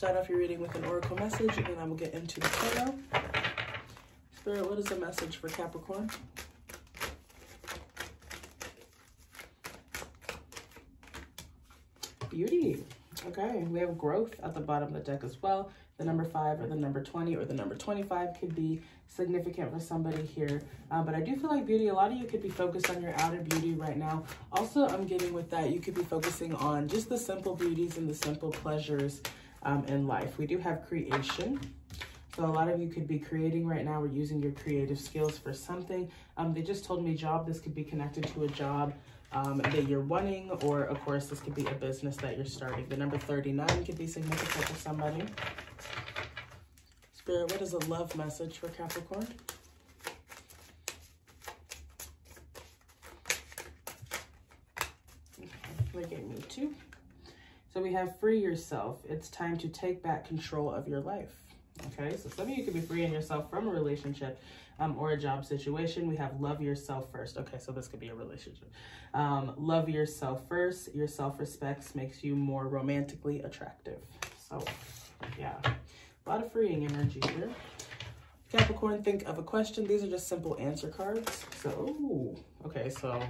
start off your reading with an oracle message and then I will get into the tarot. Spirit, what is the message for Capricorn? Beauty. Okay, we have growth at the bottom of the deck as well. The number five or the number 20 or the number 25 could be significant for somebody here. Uh, but I do feel like beauty, a lot of you could be focused on your outer beauty right now. Also, I'm getting with that, you could be focusing on just the simple beauties and the simple pleasures um, in life. We do have creation. So a lot of you could be creating right now or using your creative skills for something. Um, they just told me job. This could be connected to a job um, that you're wanting, or of course, this could be a business that you're starting. The number 39 could be significant for somebody. Spirit, what is a love message for Capricorn? Okay, they gave me two. So we have free yourself. It's time to take back control of your life. Okay, so some of you could be freeing yourself from a relationship um, or a job situation. We have love yourself first. Okay, so this could be a relationship. Um, love yourself first. Your self-respect makes you more romantically attractive. So, yeah, a lot of freeing energy here. Capricorn, think of a question. These are just simple answer cards. So, ooh, okay, so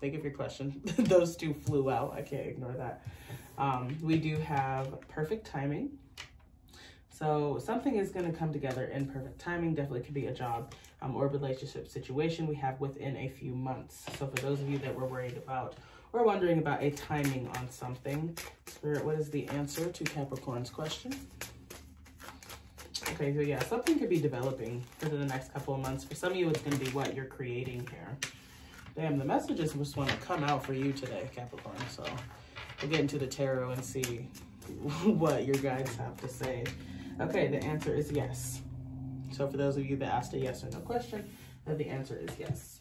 think of your question. Those two flew out. I can't ignore that. Um, we do have perfect timing. So something is going to come together in perfect timing. Definitely could be a job um, or relationship situation we have within a few months. So for those of you that were worried about or wondering about a timing on something, Spirit, what is the answer to Capricorn's question? Okay, so yeah, something could be developing for the next couple of months. For some of you, it's going to be what you're creating here. Damn, the messages just want to come out for you today, Capricorn. So we'll get into the tarot and see what your guides have to say. Okay, the answer is yes. So for those of you that asked a yes or no question, the answer is yes.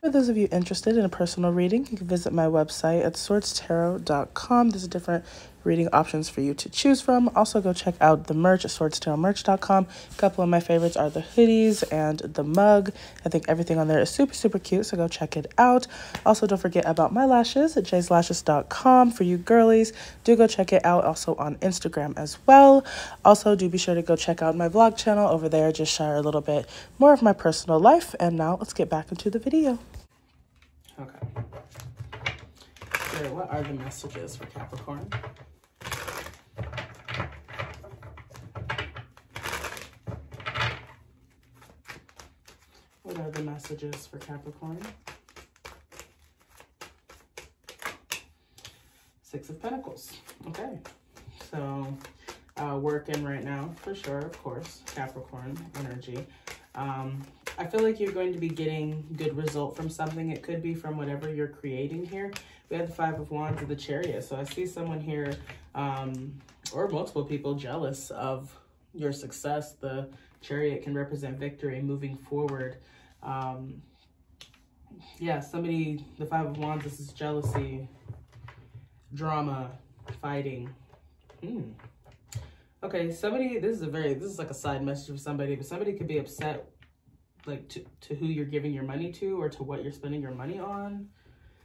For those of you interested in a personal reading, you can visit my website at swordstarot.com. There's a different reading options for you to choose from. Also, go check out the merch at. A couple of my favorites are the hoodies and the mug. I think everything on there is super, super cute, so go check it out. Also, don't forget about my lashes at jaislashes.com for you girlies. Do go check it out also on Instagram as well. Also, do be sure to go check out my vlog channel over there. Just share a little bit more of my personal life. And now let's get back into the video. Okay. So what are the messages for Capricorn? Are the messages for Capricorn? Six of Pentacles. Okay. So, uh, working right now, for sure, of course, Capricorn energy. Um, I feel like you're going to be getting good result from something. It could be from whatever you're creating here. We have the Five of Wands and the Chariot. So I see someone here, um, or multiple people, jealous of your success. The Chariot can represent victory moving forward. Um, yeah, somebody, the Five of Wands, this is jealousy, drama, fighting. Hmm. Okay, somebody, this is a very, this is like a side message for somebody, but somebody could be upset like to, to who you're giving your money to or to what you're spending your money on.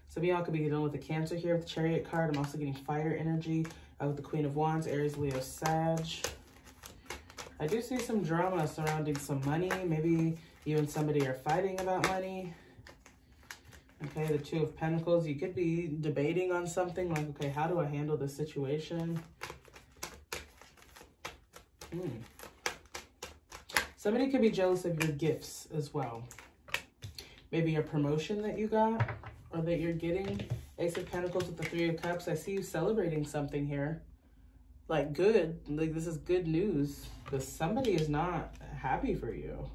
Some of y'all could be dealing with the Cancer here with the Chariot card. I'm also getting fire energy uh, with the Queen of Wands, Aries, Leo, Sag. I do see some drama surrounding some money. Maybe you and somebody are fighting about money. Okay, the Two of Pentacles. You could be debating on something like, okay, how do I handle this situation? Hmm. Somebody could be jealous of your gifts as well. Maybe a promotion that you got or that you're getting. Ace of Pentacles with the Three of Cups. I see you celebrating something here. Like good. Like this is good news. Because somebody is not happy for you.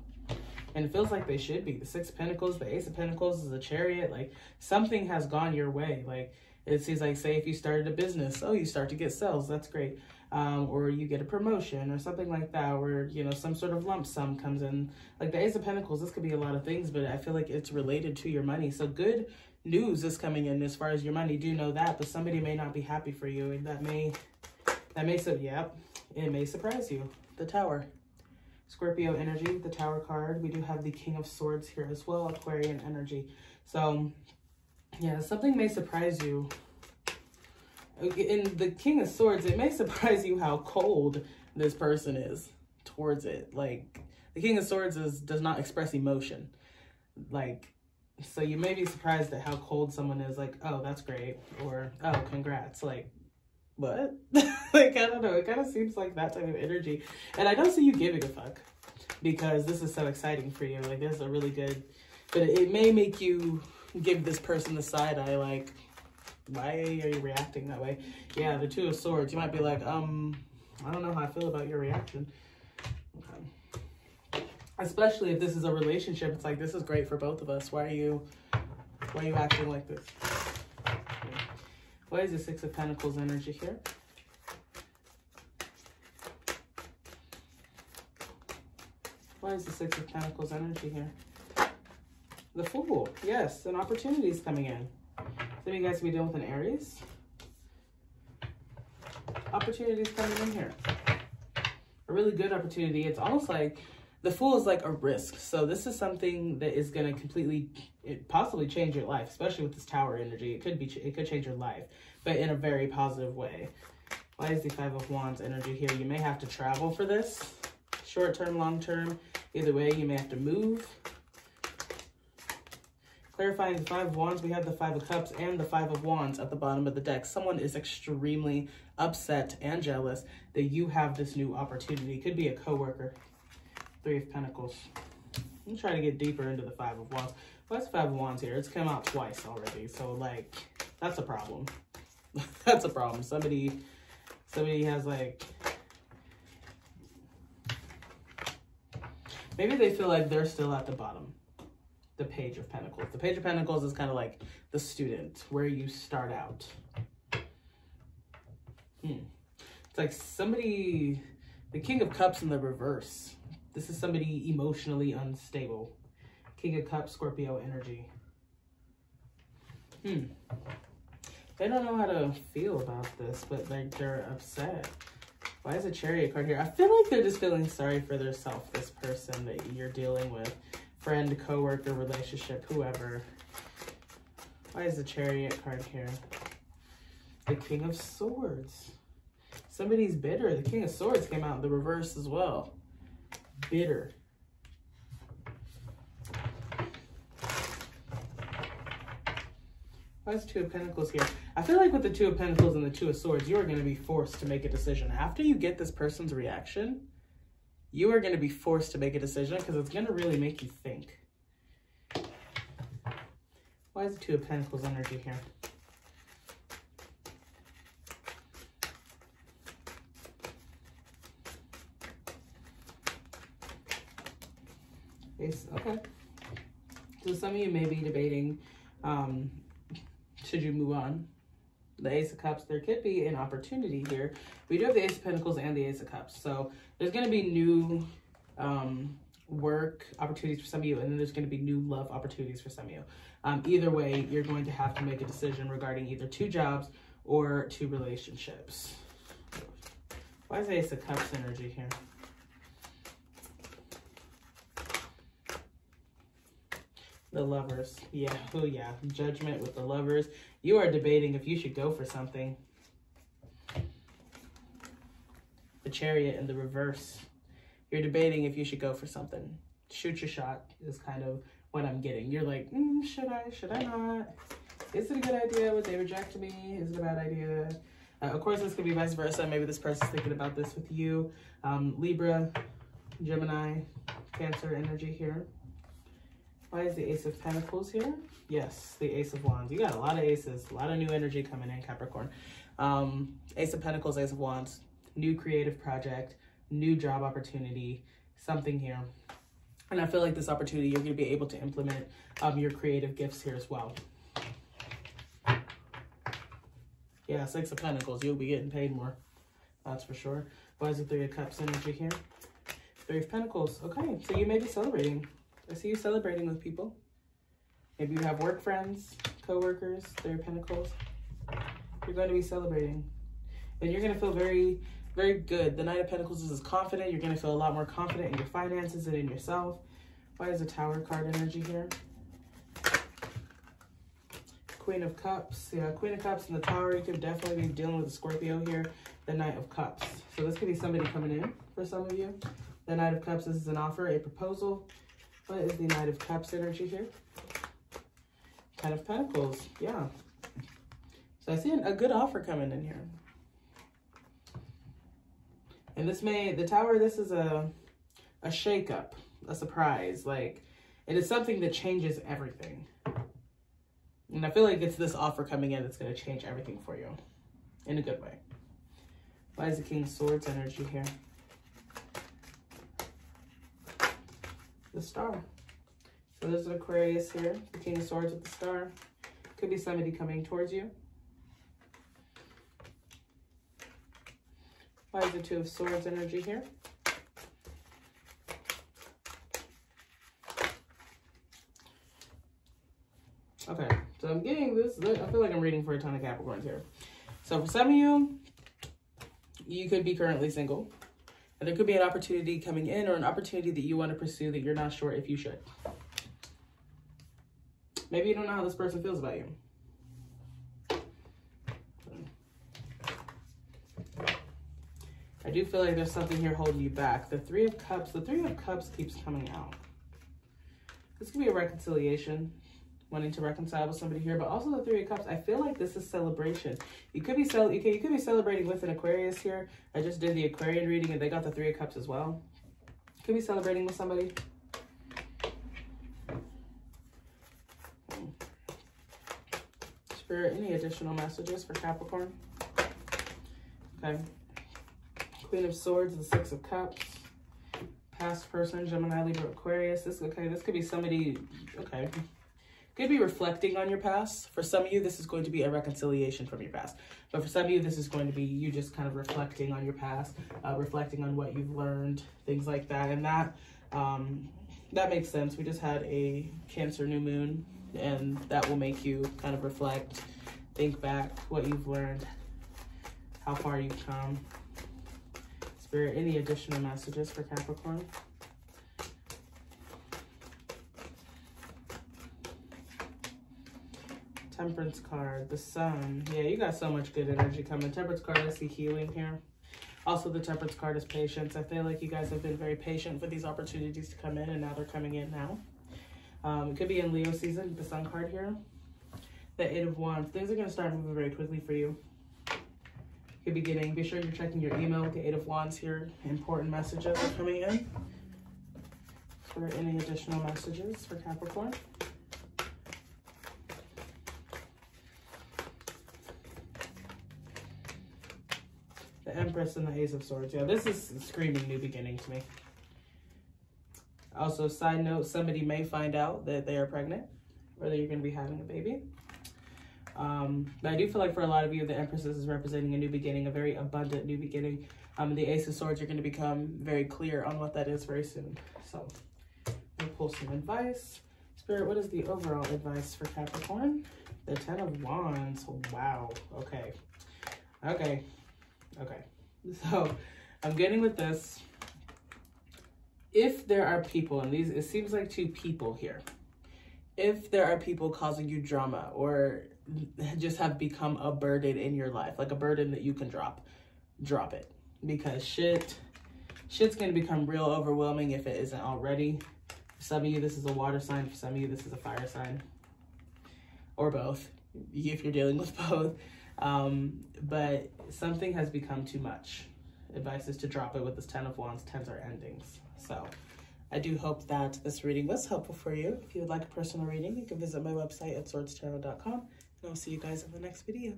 And it feels like they should be. The Six of Pentacles, the Ace of Pentacles is a chariot. Like something has gone your way. Like it seems like, say, if you started a business, oh, you start to get sales. That's great. Um, or you get a promotion or something like that, or, you know, some sort of lump sum comes in. Like the Ace of Pentacles, this could be a lot of things, but I feel like it's related to your money. So good news is coming in as far as your money. Do know that, but somebody may not be happy for you. And that may, that may, it, yep, it may surprise you. The Tower. Scorpio energy, the Tower card. We do have the King of Swords here as well, Aquarian energy. So yeah, something may surprise you in the King of Swords, it may surprise you how cold this person is towards it. Like the King of Swords is does not express emotion. Like so you may be surprised at how cold someone is like, oh, that's great, or oh, congrats. Like, what? like, I don't know. It kind of seems like that type of energy. And I don't see you giving a fuck because this is so exciting for you. Like, there's a really good, but it may make you give this person the side eye, like, why are you reacting that way? Yeah, the Two of Swords. You might be like, um, I don't know how I feel about your reaction. Okay. Especially if this is a relationship, it's like, this is great for both of us. Why are you, why are you acting like this? Is the Six of Pentacles energy here? Why is the Six of Pentacles energy here? The Fool. Yes, an opportunity is coming in. Some of you guys can be dealing with an Aries. Opportunities coming in here. A really good opportunity. It's almost like the Fool is like a risk. So this is something that is going to completely, possibly change your life, especially with this Tower energy. It could be, it could change your life, but in a very positive way. Why is the Five of Wands energy here? You may have to travel for this. Short term, long term. Either way, you may have to move. Clarifying the Five of Wands, we have the Five of Cups and the Five of Wands at the bottom of the deck. Someone is extremely upset and jealous that you have this new opportunity. It could be a coworker. Three of Pentacles. I'm trying to get deeper into the Five of Wands. What's Five of Wands here? It's come out twice already. So, like, that's a problem. that's a problem. Somebody, somebody has, like, maybe they feel like they're still at the bottom the Page of Pentacles. The Page of Pentacles is kind of like the student, where you start out. Hmm. It's like somebody, the King of Cups in the reverse. This is somebody emotionally unstable. King of Cups, Scorpio energy. Hmm. They don't know how to feel about this, but they're, they're upset. Why is a chariot card here? I feel like they're just feeling sorry for themselves, this person that you're dealing with friend, coworker, relationship, whoever. Why is the chariot card here? The King of Swords. Somebody's bitter. The King of Swords came out in the reverse as well. Bitter. Is Two of Pentacles here? I feel like with the Two of Pentacles and the Two of Swords, you are going to be forced to make a decision. After you get this person's reaction, you are going to be forced to make a decision because it's going to really make you think. Why is the Two of Pentacles energy here? Okay. So some of you may be debating, um, should you move on? the Ace of Cups, there could be an opportunity here. We do have the Ace of Pentacles and the Ace of Cups. So there's going to be new um, work opportunities for some of you, and then there's going to be new love opportunities for some of you. Um, either way, you're going to have to make a decision regarding either two jobs or two relationships. Why is Ace of Cups energy here? The lovers. Yeah. Oh, yeah. Judgment with the lovers. You are debating if you should go for something. The chariot in the reverse. You're debating if you should go for something. Shoot your shot is kind of what I'm getting. You're like, mm, should I? Should I not? Is it a good idea? Would they reject me? Is it a bad idea? Uh, of course, this could be vice versa. Maybe this person's thinking about this with you. Um, Libra, Gemini, Cancer energy here. Why is the Ace of Pentacles here? Yes, the Ace of Wands. You got a lot of aces, a lot of new energy coming in, Capricorn. Um, Ace of Pentacles, Ace of Wands, new creative project, new job opportunity, something here. And I feel like this opportunity, you're going to be able to implement um, your creative gifts here as well. Yeah, Six of Pentacles, you'll be getting paid more. That's for sure. Why is the Three of Cups energy here? Three of Pentacles. Okay, so you may be celebrating. I see you celebrating with people. Maybe you have work friends, co-workers, their pentacles. You're going to be celebrating. And you're going to feel very, very good. The Knight of Pentacles is confident. You're going to feel a lot more confident in your finances and in yourself. Why is the Tower card energy here? Queen of Cups. Yeah, Queen of Cups in the Tower. You could definitely be dealing with a Scorpio here. The Knight of Cups. So this could be somebody coming in for some of you. The Knight of Cups, this is an offer, a proposal. What is the Knight of Cups energy here? Ten of Pentacles. Yeah. So I see a good offer coming in here. And this may, the tower, this is a, a shakeup, a surprise. Like, it is something that changes everything. And I feel like it's this offer coming in that's going to change everything for you in a good way. Why is the King of Swords energy here? The star. So there's an Aquarius here, the King of Swords with the star. Could be somebody coming towards you. Why is the Two of Swords energy here? Okay, so I'm getting this. I feel like I'm reading for a ton of Capricorns here. So for some of you, you could be currently single. And there could be an opportunity coming in or an opportunity that you want to pursue that you're not sure if you should. Maybe you don't know how this person feels about you. I do feel like there's something here holding you back. The Three of Cups, the Three of Cups keeps coming out. This could be a reconciliation, wanting to reconcile with somebody here, but also the Three of Cups. I feel like this is celebration. You could be cel you could, you could be celebrating with an Aquarius here. I just did the Aquarian reading and they got the Three of Cups as well. Could be celebrating with somebody. Hmm. Spirit, any additional messages for Capricorn? Okay. Queen of Swords, the Six of Cups. Past person, Gemini, Libra, Aquarius. This okay. This could be somebody. Okay, could be reflecting on your past. For some of you, this is going to be a reconciliation from your past. But for some of you, this is going to be you just kind of reflecting on your past, uh, reflecting on what you've learned, things like that. And that um, that makes sense. We just had a Cancer new moon, and that will make you kind of reflect, think back what you've learned, how far you've come. Spirit, any additional messages for Capricorn? Temperance card, the sun. Yeah, you got so much good energy coming. Temperance card, I see healing here. Also, the temperance card is patience. I feel like you guys have been very patient for these opportunities to come in, and now they're coming in now. Um, it could be in Leo season, the sun card here. The Eight of Wands. Things are going to start moving very quickly for you could be getting. Be sure you're checking your email with the Eight of Wands here. Important messages are coming in. For any additional messages for Capricorn. The Empress and the Ace of Swords. Yeah, this is screaming new beginning to me. Also, side note, somebody may find out that they are pregnant or that you're going to be having a baby. Um, but I do feel like for a lot of you, the Empress is representing a new beginning, a very abundant new beginning. Um, the Ace of Swords, you're going to become very clear on what that is very soon. So we'll pull some advice. Spirit, what is the overall advice for Capricorn? The Ten of Wands. Wow. Okay. Okay. Okay. So I'm getting with this. If there are people, and these, it seems like two people here. If there are people causing you drama or just have become a burden in your life, like a burden that you can drop, drop it because shit, shit's gonna become real overwhelming if it isn't already. For some of you, this is a water sign. For some of you, this is a fire sign or both, if you're dealing with both. Um, but something has become too much. Advice is to drop it with this 10 of wands. Tens are endings. So I do hope that this reading was helpful for you. If you would like a personal reading, you can visit my website at swordstarot.com. And I'll see you guys in the next video.